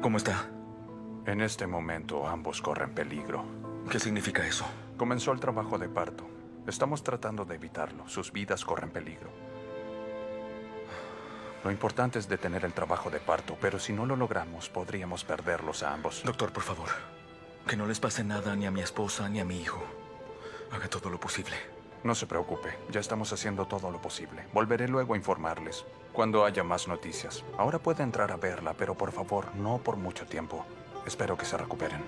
¿Cómo está? En este momento ambos corren peligro. ¿Qué significa eso? Comenzó el trabajo de parto. Estamos tratando de evitarlo. Sus vidas corren peligro. Lo importante es detener el trabajo de parto, pero si no lo logramos, podríamos perderlos a ambos. Doctor, por favor, que no les pase nada ni a mi esposa ni a mi hijo. Haga todo lo posible. No se preocupe, ya estamos haciendo todo lo posible. Volveré luego a informarles, cuando haya más noticias. Ahora puede entrar a verla, pero por favor, no por mucho tiempo. Espero que se recuperen.